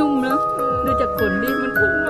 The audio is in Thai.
นุ่มเนอะดูจากขนดิมันพุ่งมา